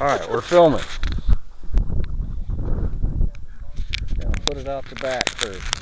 All right, we're filming. Gonna put it out the back first.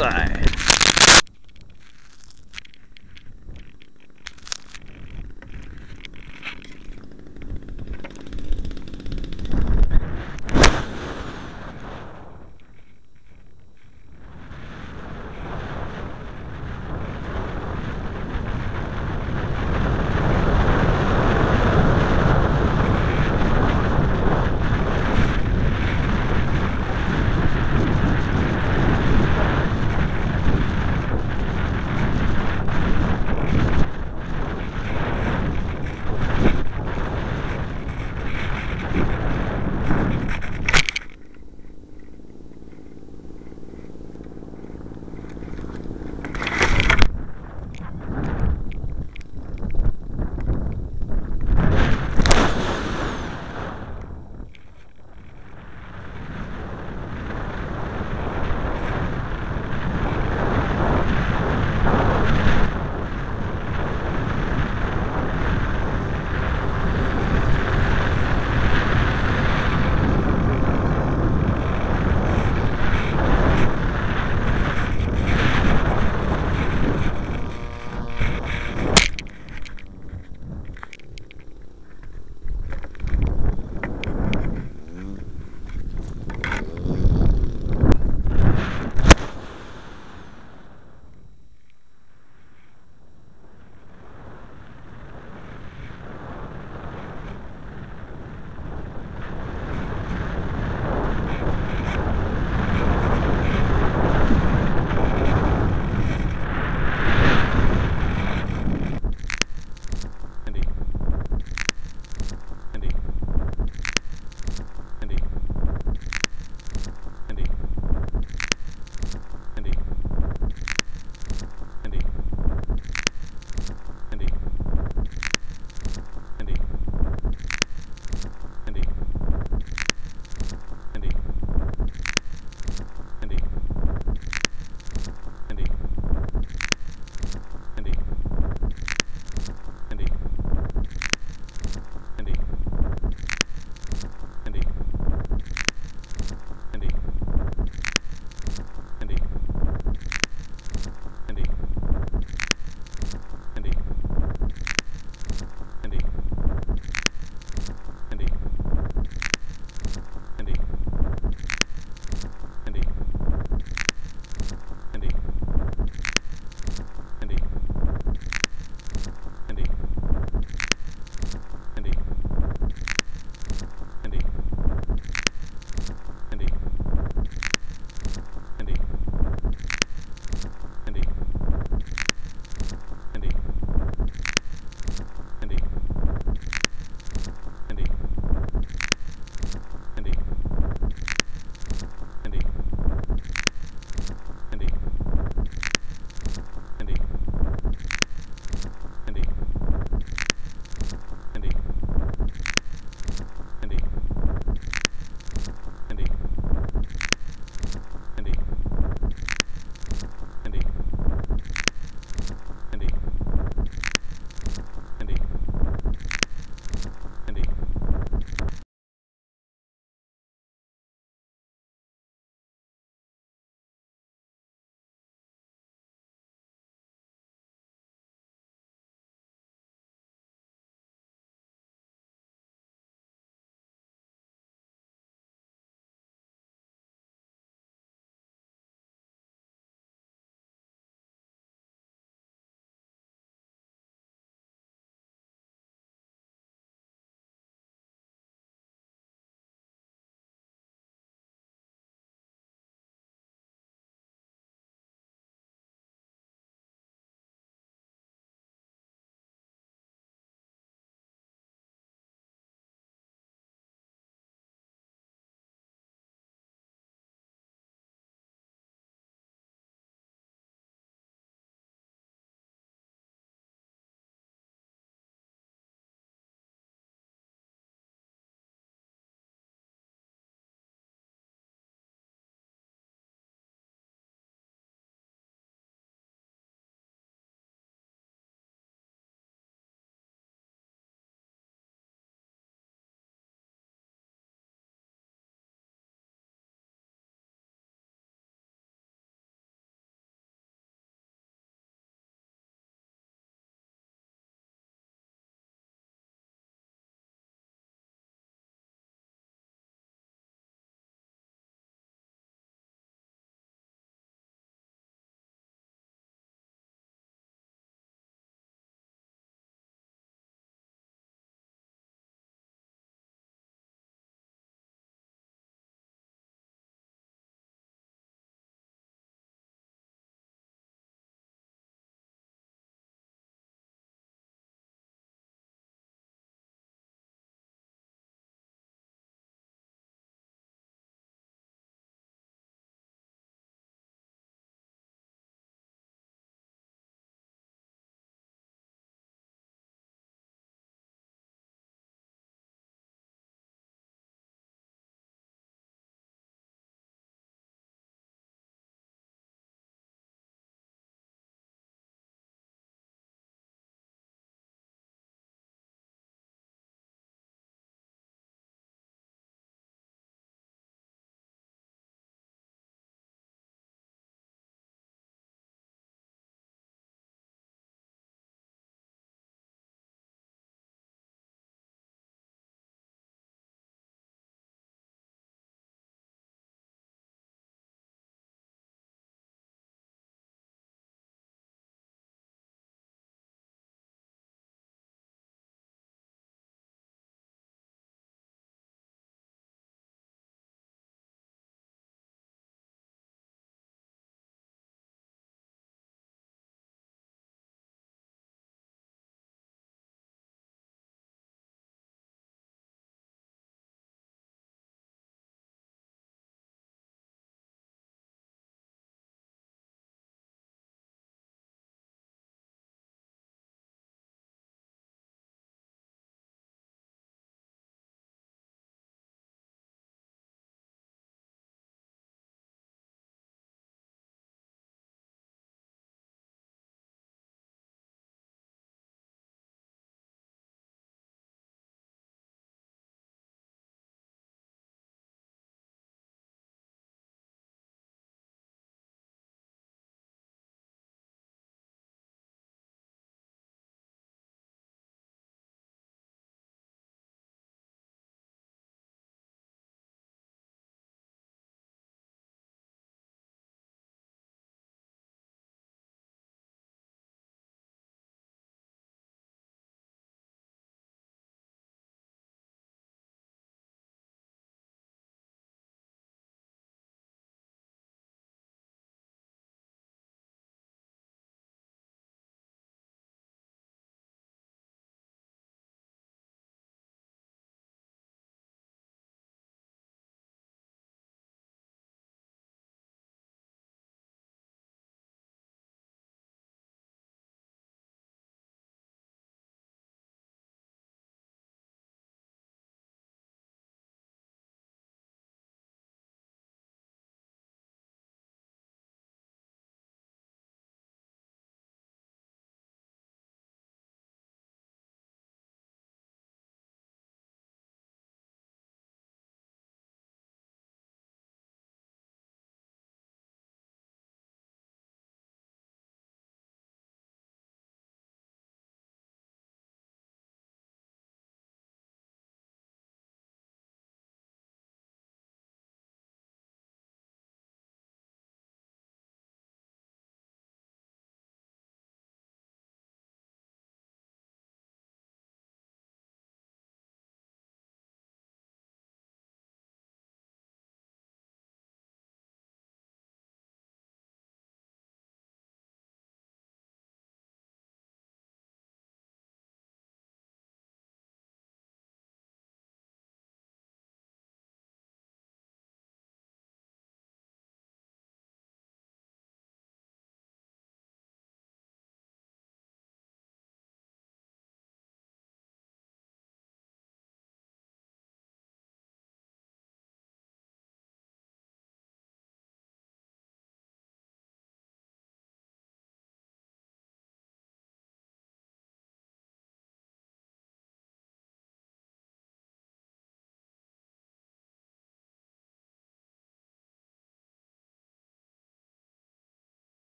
All